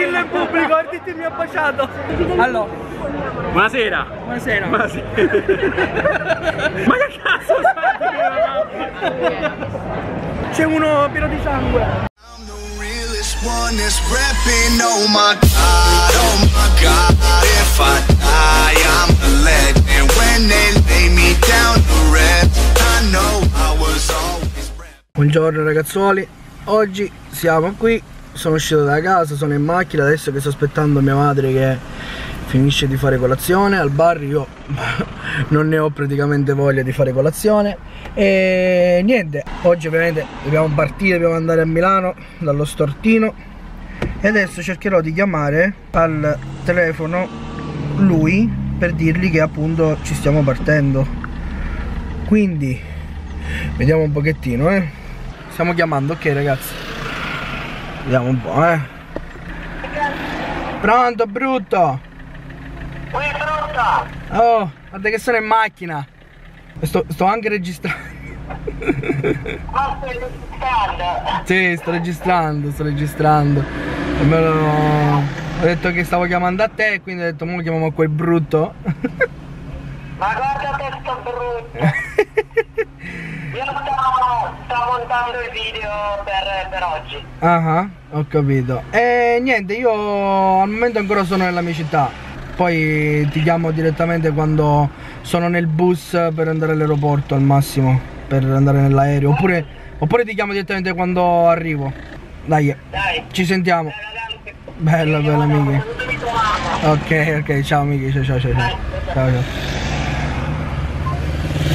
Dillo in pubblico, Arditi mi ha baciato. Allora, Buonasera. buonasera. Buonasera. Ma che cazzo C'è uno pieno di sangue. One. Oh my god, oh my god. If I die, I'm a legend. When they lay me down to rest, I know I was always reppin'. Buongiorno ragazzuoli, oggi siamo qui, sono uscito da casa, sono in macchina, adesso che sto aspettando mia madre che finisce di fare colazione, al bar io non ne ho praticamente voglia di fare colazione. E niente, oggi ovviamente dobbiamo partire, dobbiamo andare a Milano dallo stortino. E adesso cercherò di chiamare al telefono lui per dirgli che appunto ci stiamo partendo. Quindi vediamo un pochettino eh. Stiamo chiamando ok ragazzi vediamo un po' eh pronto brutto Qui brutta! oh guarda che sono in macchina sto, sto anche registrando Ma stai registrando? sì sto registrando sto registrando E me lo- ho detto che stavo chiamando a te quindi ho detto mo chiamiamo quel brutto Ma guarda che sto brutto! Io sto, sto montando il video per, per oggi. Ah, ah, ho capito. E niente, io al momento ancora sono nella mia città. Poi ti chiamo direttamente quando sono nel bus per andare all'aeroporto al massimo. Per andare nell'aereo. Oppure, oppure ti chiamo direttamente quando arrivo. Dai, Dai! ci sentiamo. Bella, bella amica. Ok, ok, ciao amici, ciao ciao ciao ciao. ciao, ciao.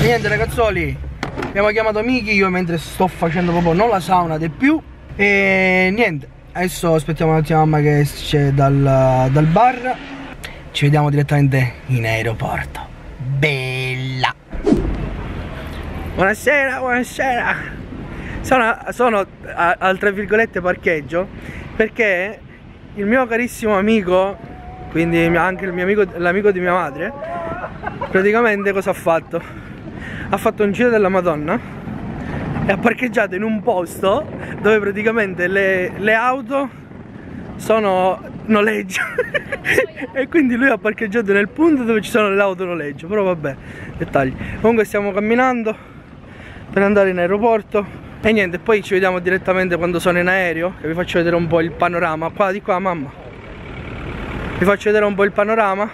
E niente ragazzoli, abbiamo chiamato Miki io mentre sto facendo proprio non la sauna del più e niente, adesso aspettiamo un attimo mamma che esce dal, dal bar, ci vediamo direttamente in aeroporto. Bella! Buonasera, buonasera! Sono, sono a- al tra virgolette parcheggio perché il mio carissimo amico, quindi anche l'amico di mia madre, praticamente cosa ha fatto? Ha fatto un giro della Madonna e ha parcheggiato in un posto dove praticamente le, le auto sono noleggio. E quindi lui ha parcheggiato nel punto dove ci sono le auto noleggio però vabbè dettagli. Comunque stiamo camminando per andare in aeroporto. E niente poi ci vediamo direttamente quando sono in aereo che vi faccio vedere un po' il panorama. Qua di qua mamma. Vi faccio vedere un po' il panorama.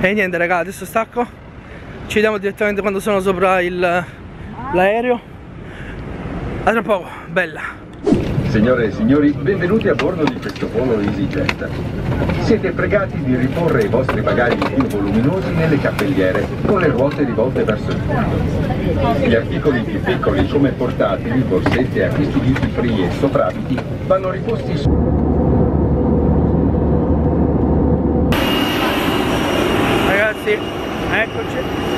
E niente raga adesso stacco ci vediamo direttamente quando sono sopra l'aereo a tra poco bella Signore e signori, benvenuti a bordo di questo volo EasyJet. Siete pregati di riporre i vostri bagagli più voluminosi nelle cappelliere con le ruote rivolte verso il fondo. Gli articoli più piccoli come portatili, borsette, acquisti duty free e soprabiti vanno riposti su... Ragazzi, eccoci.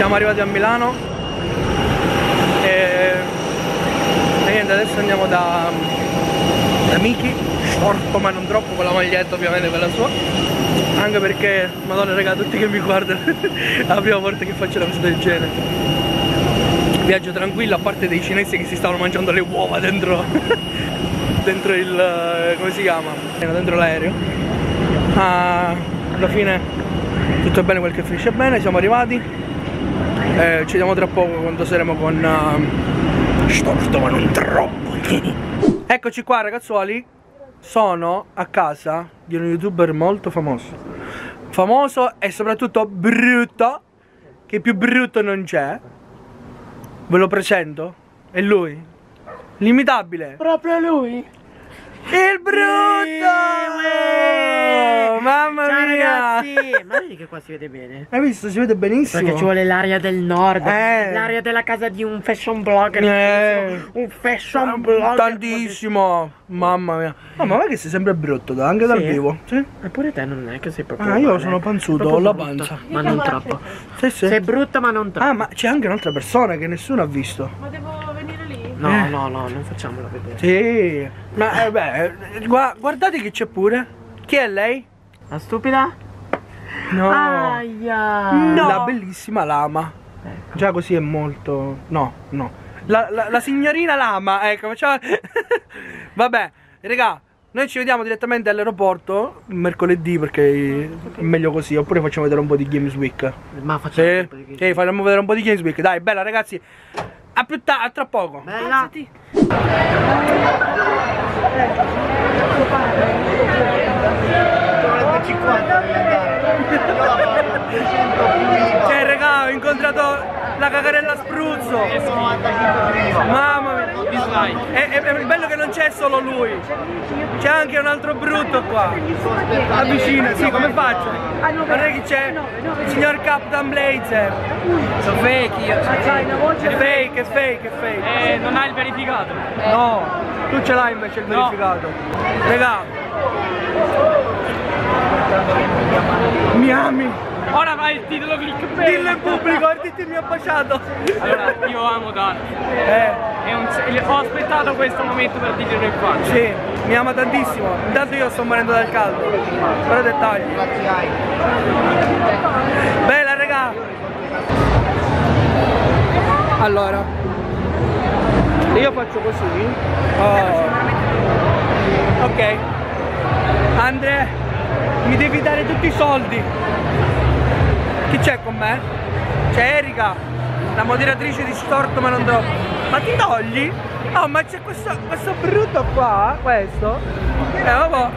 Siamo arrivati a Milano. E, e niente, adesso andiamo da, da Miki, storto ma non troppo con la maglietta ovviamente quella sua. Anche perché, madonna raga, tutti che mi guardano, è la prima volta che faccio una cosa del genere. Viaggio tranquillo, a parte dei cinesi che si stavano mangiando le uova dentro, dentro il, come si chiama? Dentro l'aereo. Ah, alla fine tutto bene quel che finisce bene, siamo arrivati. Eh, ci vediamo tra poco quando saremo con uh, Storto ma non troppo. Eccoci qua ragazzuoli. Sono a casa di un youtuber molto famoso. Famoso e soprattutto brutto. Che più brutto non c'è. Ve lo presento. È lui. L'imitabile. Proprio lui. Il brutto! Mamma Ciao mia! ragazzi! Ma vedi che qua si vede bene? Hai visto? Si vede benissimo. Perché ci vuole l'aria del nord, Eh. l'aria della casa di un fashion blogger. Eh. Un fashion blogger. Tantissimo. Mamma mia. Mamma, ma che sei sempre brutto, da- anche dal Sì. vivo. Sì? Eppure te non è che sei proprio. Ah, io uguale. sono panzuto, ho la brutto, pancia. Ma non troppo. Sì, sì. Sei brutta ma non troppo. Ah, ma c'è anche un'altra persona che nessuno ha visto. No, Eh. no, no, non facciamola vedere. Sì. Ma eh, beh, eh, gua- guardate che c'è pure. Chi è lei? La stupida? No. Aia. La bellissima lama. Già così è molto. No, no. La, la- la signorina lama, ecco, facciamo. Vabbè, raga, noi ci vediamo direttamente all'aeroporto mercoledì perché è meglio così, oppure facciamo vedere un po' di Games Week. Ma facciamo Sì, un po' di- sì, faremo vedere un po' di Games Week. Dai, bella ragazzi. A più tardi, a tra poco. Bella. Cioè, raga, ho incontrato la cagarella spruzzo. Mamma mia. È, è- è bello che non c'è solo lui. C'è anche un altro brutto qua. Avvicina, sì, come faccio? Guarda chi c'è? Il signor Captain Blazer. Sono fake io. È fake, è fake, è fake. Eh, non hai il verificato. No, tu ce l'hai invece il No. verificato. Raga. Mi ami? Ora fai il titolo clickbait. Dillo in pubblico, Arditi mi ha baciato. Allora, io amo tanto. Eh, un- ho aspettato questo momento per dirlo in faccia. sì, mi ama tantissimo. Intanto io sto morendo dal caldo. Però dettagli. Bella raga. Allora. Io faccio così. Oh. Ok. Andre, mi devi dare tutti i soldi. Chi c'è con me? C'è Erika, la moderatrice di storto ma non troppo. Ma ti togli? Oh ma c'è questo, questo brutto qua, questo. Eh vabbè.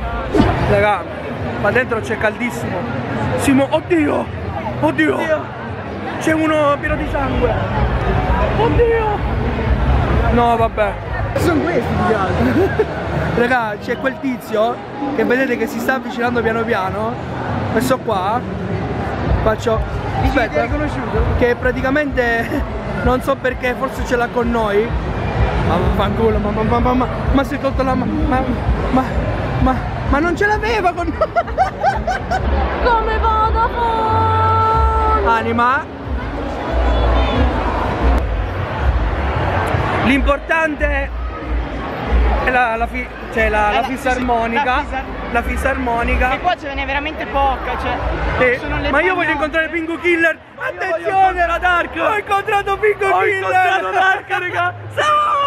Raga, ma dentro c'è caldissimo. Simo, oddio! Oddio! C'è uno pieno di sangue! Oddio! No vabbè. Sono questi di altri. Raga, c'è quel tizio che vedete che si sta avvicinando piano piano. Questo qua. Faccio. Aspetta. riconosciuto? Che praticamente non so perché, forse ce l'ha con noi. Ma fanculo, ma, ma, ma, ma, ma, ma si è tolto la ma, ma, ma, ma, ma non ce l'aveva con noi. Come Vodafone! Anima. L'importante è la, la, fi- cioè la, la la- fisarmonica. la fisar- La fisarmonica. E qua ce n'è veramente poca, cioè. Le ma io voglio incontrare Pingu Killer! Attenzione! la Dark! Ho incontrato Pingu Ho Killer! incontrato Dark, raga!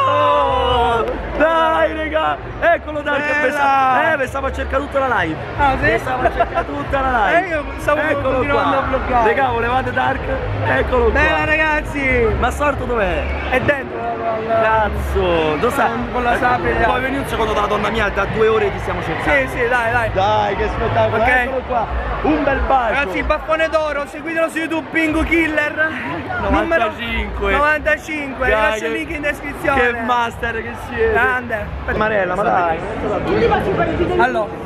Oh! Dai, raga! Eccolo Dark! Bella! Pensavo, eh, pensavo a cercare tutta la live! Ah, sì? Pensavo a cercare tutta la live! Eh, io stavo Eccolo continuando qua. a bloccare. Raga, volevate Dark? Eccolo qua! Bella ragazzi! Ma Sorto dov'è? È dentro la- Cazzo! Dove sta? Con la sabbia gli Poi altri. veni un secondo dalla donna mia, da due ore ti stiamo cercando! Sì, sì, dai, dai! Dai, che spettacolo! Ok. Eccolo qua! Un bel bacio! Ragazzi, baffone d'oro, seguitelo su YouTube Pingu Killer 95. 95, vi Dai, lascio il link in descrizione. Che master che siete! Grande. Marella, ma dai! Allora,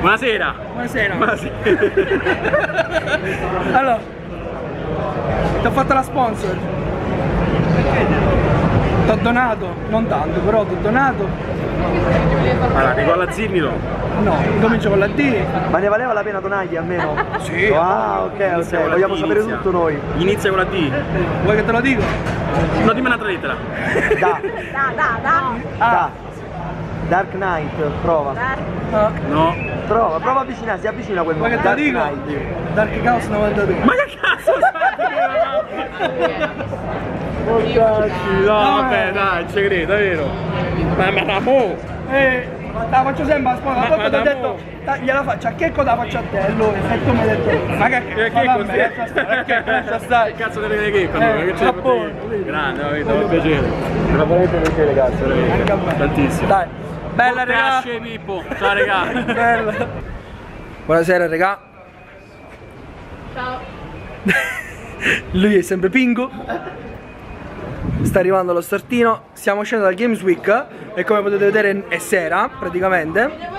Buonasera! buonasera. Buonasera! Allora, ti ho fatto la sponsor. Ti ho donato, non tanto, però ti ho donato. Allora, Nicola Zirnilo! No, comincio con la D. Ma ne valeva la pena donargli almeno? Sì. Ah, ok, ok, vogliamo D, sapere inizia. tutto noi. Inizia con la D. Vuoi che te lo dico? No, dimmi un'altra lettera. Da, Da, da, da. da. Dark Knight, prova. Ah, No. Prova, prova a avvicinarsi, si avvicina a quel vuoi nome. che te lo Dark dico? Dark Chaos 92. Ma che cazzo No, vabbè, dai, ci credo, è vero. Ma ma Ramò! Eh, la faccio sempre a scuola, Ma- ma ti ho da detto, mo- "Ta- gliela faccio a Checco la faccio a te, e lui, e tu mi hai detto, ma che Che ma che vabbè, così? lascia stare, che stare. Che cazzo deve vedere che Eh, che c'è. Grande, ho capito, fa piacere. Me lo volete piacere, cazzo. Tantissimo. Dai, bella raga. Grazie Pippo. Ciao raga. Bella. Buonasera raga. Ciao. Lui è sempre Pingu. Sta arrivando lo startino. Stiamo uscendo dal Games Week e come potete vedere è sera praticamente.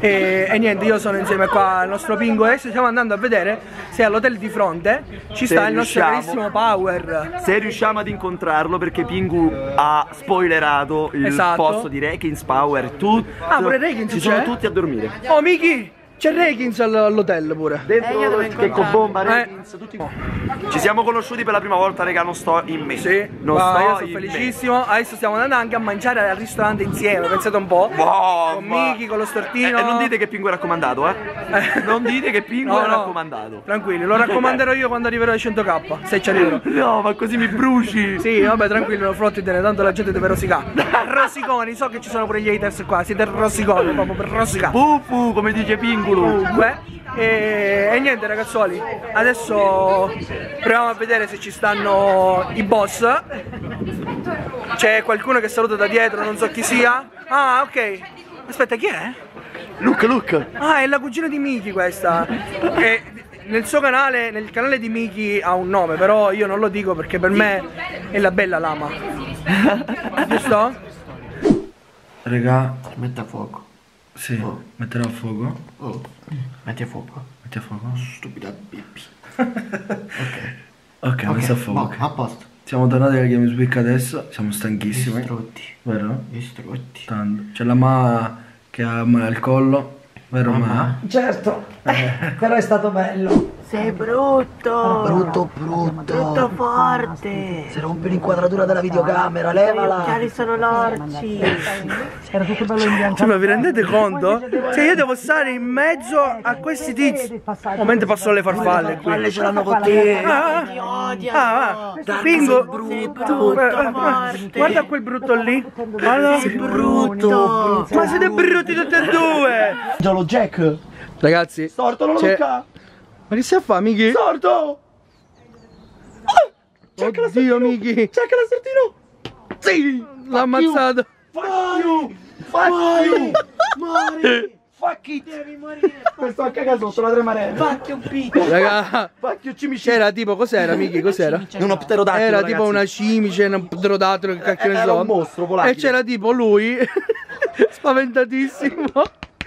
E, e niente, io sono insieme qua al nostro Pingu e stiamo andando a vedere se all'hotel di fronte ci Se sta il nostro carissimo Power. Se riusciamo ad incontrarlo perché Pingu ha spoilerato il Esatto. posto di Rekins Power, tu, Ah, pure Rekins ci sono tutti a dormire. Oh Miki! C'è Rekins all- all'hotel pure. Dentro che con bomba, Eh. Reddings, tutti Ci siamo conosciuti per la prima volta, raga, non sto in me. Sì, non ma sto io sono felicissimo. Adesso stiamo andando anche a mangiare al ristorante insieme. Pensate un po'. Wow, con ma- Miki, con lo me. stortino. E, e non dite che Pingu è raccomandato, eh? non dite che Pingu No, è no. raccomandato. Tranquilli, lo raccomanderò io quando arriverò ai 100k. Se ci arriverò. No, ma così mi bruci. Sì, vabbè, tranquillo, flottitene, tanto la gente deve rosicare. Rosiconi, so che ci sono pure gli haters qua, siete rosiconi proprio per rosicare. Bufu, come dice Pingulu. Comunque, e, e niente ragazzuoli, adesso proviamo a vedere se ci stanno i boss. C'è qualcuno che saluta da dietro, non so chi sia. Ah, ok. Aspetta, chi è? Look, look. Ah, è la cugina di Miki questa. E nel suo canale, nel canale di Miki ha un nome, però io non lo dico perché per me è la bella lama. Giusto? Regà, Metti a fuoco. Sì, metterò a fuoco. Oh, metti a fuoco. Metti a fuoco. Stupida bippi. Ok, messo a fuoco. a posto. Siamo tornati alla Games Week adesso, siamo stanchissimi. Strutti. Vero? Gli strutti. Tanto. C'è la ma che ha male al collo. Vero ma? Certo, però è stato bello. Sei brutto. Brutto, brutto. Brutto forte. Si rompe l'inquadratura della videocamera, I levala. occhiali sono lorci. Era tutto bello in bianco. Cioè, ma vi rendete conto? Cioè io devo stare in mezzo a questi tizi. Oh, mentre passano le farfalle qui. Quelle ce l'hanno con te. Ah, Ti ah, odiano. ah, ah. Pingo. brutto, forte. Guarda quel brutto lì. Guarda. Brutto. Ma siete brutti tutti e due. Giallo Jack. Ragazzi. Storto, non lo c'è- tocca. Ma che stai a fare, Miki? Storto. Oddio, Miki. Cerca l'assertino. Sì. L'ha ammazzato. Fuck you. Fuck you. Muori. Fuck it. Devi morire. Questo a cagato sotto la tremarella. Fuck you, pizza. Raga. Fuck you, cimici. C'era tipo, cos'era, Miki? Cos'era? Un pterodattilo, Era tipo una cimice, un pterodattilo, che cacchio ne Era so. un mostro volatile. E c'era tipo lui, spaventatissimo,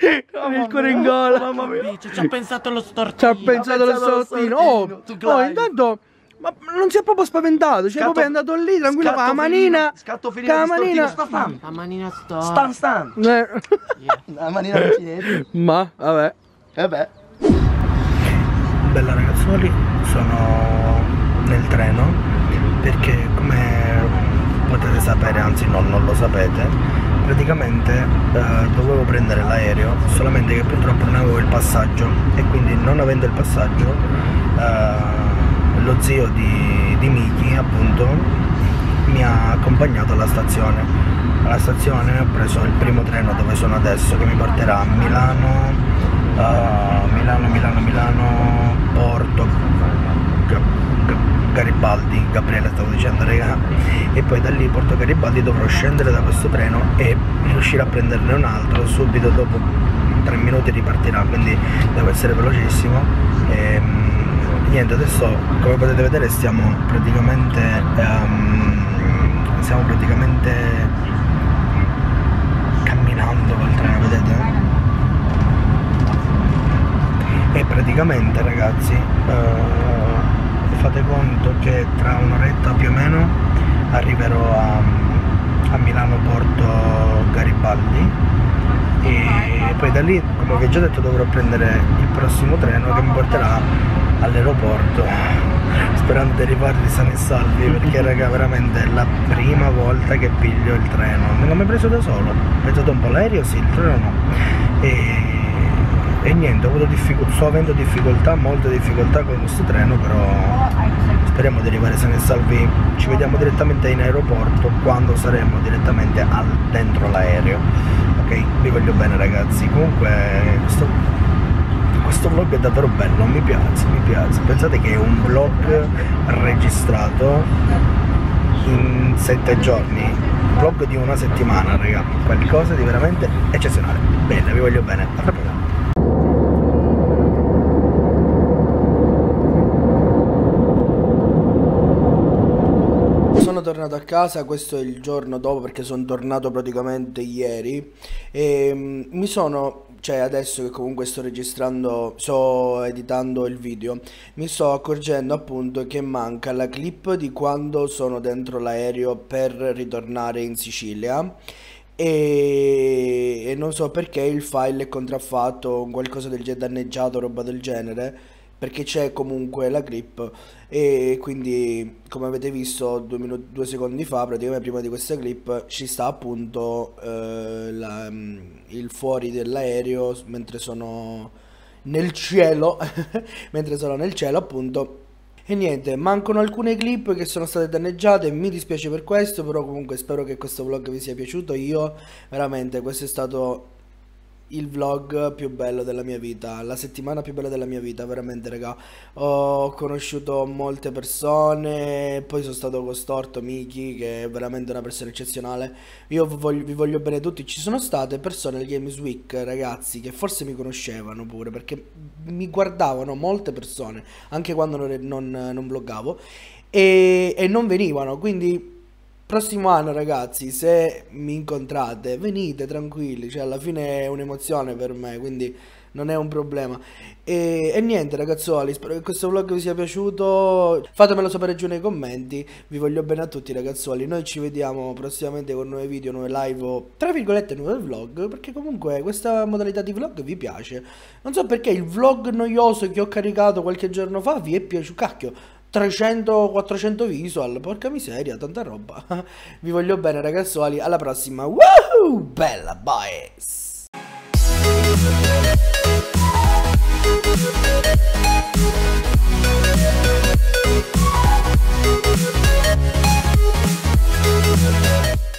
il cuore in gola. Mamma mia. Ci ha pensato lo stortino. Ci ha pensato lo sortino, Oh, oh, intanto. Ma non si è proprio spaventato, cioè Scatto- proprio è andato lì tranquillo, Scatto manina. felino, Scatto di stortino. manina. Sta fan. La manina sto. Stan stan. Eh, La manina cinese. Ma, vabbè. Eh beh. Bella ragazzoli, sono nel treno perché come potete sapere, anzi no, non lo sapete, praticamente eh, dovevo prendere l'aereo, solamente che purtroppo non avevo il passaggio e quindi non avendo il passaggio eh, lo zio di, di Miki appunto mi ha accompagnato alla stazione. Alla stazione ho preso il primo treno dove sono adesso che mi porterà a Milano, eh, Milano, Milano, Milano, Porto, Garibaldi, Gabriele stavo dicendo raga, e poi da lì Porto Garibaldi dovrò scendere da questo treno e riuscire a prenderne un altro subito dopo tre minuti ripartirà, quindi devo essere velocissimo. Ehm, niente, adesso come potete vedere stiamo praticamente ehm, stiamo praticamente camminando col treno, vedete? E praticamente ragazzi eh, fate conto che tra un'oretta più o meno arriverò a, a Milano Porto Garibaldi. E poi da lì come vi ho già detto dovrò prendere il prossimo treno che mi porterà all'aeroporto sperando di arrivare sani e salvi perché raga veramente è la prima volta che piglio il treno. Non l'ho mai preso da solo? Ho pensato un po' l'aereo sì il treno no. E, e niente ho avuto sto avendo difficoltà molte difficoltà con questo treno però speriamo di arrivare sani e salvi ci vediamo direttamente in aeroporto quando saremo direttamente al, dentro l'aereo ok vi voglio bene ragazzi comunque questo questo vlog è davvero bello, mi piace, mi piace. Pensate che è un vlog registrato in sette giorni, vlog di una settimana, raga. Qualcosa di veramente eccezionale. Bene, vi voglio bene. A tra poco. Sono tornato a casa, questo è il giorno dopo perché sono tornato praticamente ieri e mm, mi sono, cioè adesso che comunque sto registrando, sto editando il video, mi sto accorgendo appunto che manca la clip di quando sono dentro l'aereo per ritornare in Sicilia e, e non so perché il file è contraffatto, qualcosa del genere, danneggiato, roba del genere, perché c'è comunque la clip e quindi come avete visto due, minu- due secondi fa, praticamente prima di questa clip, ci sta appunto eh, la- il fuori dell'aereo mentre sono nel cielo, mentre sono nel cielo appunto. E niente, mancano alcune clip che sono state danneggiate, mi dispiace per questo, però comunque spero che questo vlog vi sia piaciuto. Io veramente questo è stato il vlog più bello della mia vita, la settimana più bella della mia vita, veramente raga. Ho conosciuto molte persone, poi sono stato con Storto, Miki, che è veramente una persona eccezionale. Io voglio- vi voglio bene tutti. Ci sono state persone al Games Week, ragazzi, che forse mi conoscevano pure, perché mi guardavano molte persone, anche quando non, non, non vloggavo, e, e non venivano, quindi... Prossimo anno ragazzi, se mi incontrate, venite tranquilli, cioè alla fine è un'emozione per me, quindi non è un problema. E, e niente ragazzuoli, spero che questo vlog vi sia piaciuto, fatemelo sapere giù nei commenti, vi voglio bene a tutti ragazzuoli, noi ci vediamo prossimamente con nuovi video, nuove live tra virgolette nuovi vlog, perché comunque questa modalità di vlog vi piace. Non so perché il vlog noioso che ho caricato qualche giorno fa vi è piaciuto, cacchio. 300-400 visual, porca miseria, tanta roba. Vi voglio bene ragazzuoli, alla prossima. Woohoo! Bella boys! We'll